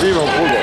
vive en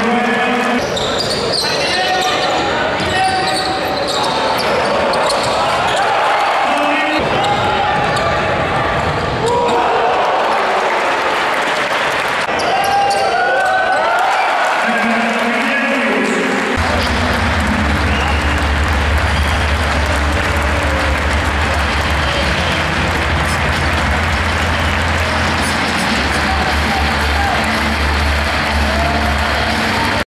Amen.